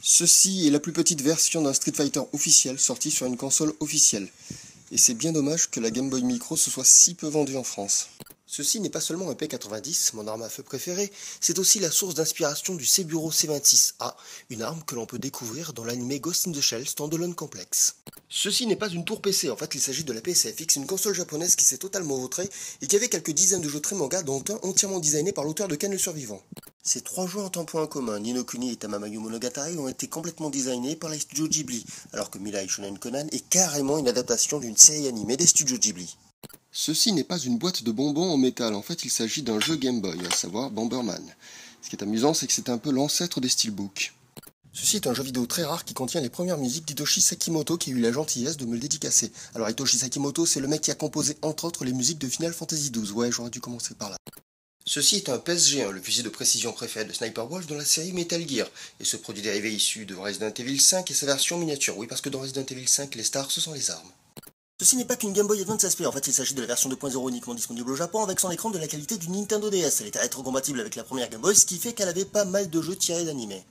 Ceci est la plus petite version d'un Street Fighter officiel sorti sur une console officielle. Et c'est bien dommage que la Game Boy Micro se soit si peu vendue en France. Ceci n'est pas seulement un P90, mon arme à feu préférée, c'est aussi la source d'inspiration du Seburo C26A, une arme que l'on peut découvrir dans l'anime Ghost in the Shell Standalone Complex. Ceci n'est pas une tour PC, en fait il s'agit de la PSFX, une console japonaise qui s'est totalement vautrée et qui avait quelques dizaines de jeux très manga dont un entièrement designé par l'auteur de Ken le Survivant. Ces trois jeux ont un point commun, Ninokuni et Tamamayu Monogatari ont été complètement designés par les studios Ghibli, alors que Mirai Shonen Conan est carrément une adaptation d'une série animée des studios Ghibli. Ceci n'est pas une boîte de bonbons en métal, en fait il s'agit d'un jeu Game Boy, à savoir Bomberman. Ce qui est amusant, c'est que c'est un peu l'ancêtre des steelbooks. Ceci est un jeu vidéo très rare qui contient les premières musiques d'Hitoshi Sakimoto qui a eu la gentillesse de me le dédicacer. Alors Hitoshi Sakimoto, c'est le mec qui a composé entre autres les musiques de Final Fantasy XII. Ouais, j'aurais dû commencer par là. Ceci est un PSG1, le fusil de précision préféré de Sniper Wolf dans la série Metal Gear, et ce produit dérivé issu de Resident Evil 5 et sa version miniature. Oui, parce que dans Resident Evil 5, les stars, ce sont les armes. Ceci n'est pas qu'une Game Boy Advance SP, en fait il s'agit de la version 2.0 uniquement disponible au Japon avec son écran de la qualité du Nintendo DS. Elle était rétrocompatible avec la première Game Boy, ce qui fait qu'elle avait pas mal de jeux tirés d'animé.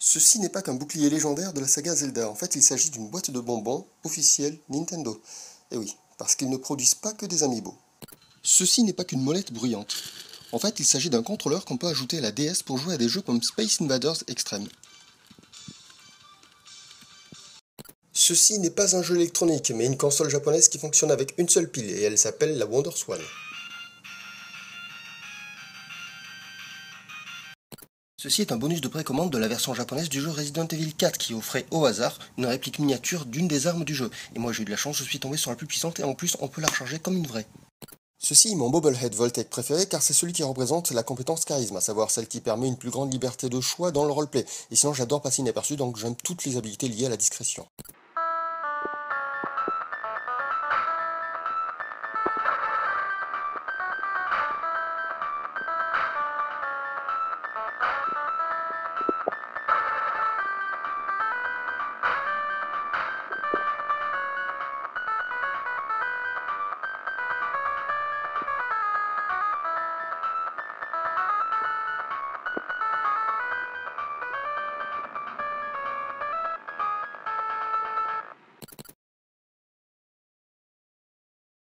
Ceci n'est pas qu'un bouclier légendaire de la saga Zelda, en fait il s'agit d'une boîte de bonbons officielle Nintendo. Et oui, parce qu'ils ne produisent pas que des amiibo. Ceci n'est pas qu'une molette bruyante. En fait il s'agit d'un contrôleur qu'on peut ajouter à la DS pour jouer à des jeux comme Space Invaders Extreme. Ceci n'est pas un jeu électronique, mais une console japonaise qui fonctionne avec une seule pile, et elle s'appelle la WonderSwan. Ceci est un bonus de précommande de la version japonaise du jeu Resident Evil 4 qui offrait au hasard une réplique miniature d'une des armes du jeu. Et moi j'ai eu de la chance, je suis tombé sur la plus puissante et en plus on peut la recharger comme une vraie. Ceci est mon Bobblehead Voltec préféré car c'est celui qui représente la compétence charisme, à savoir celle qui permet une plus grande liberté de choix dans le roleplay. Et sinon j'adore passer inaperçu donc j'aime toutes les habilités liées à la discrétion.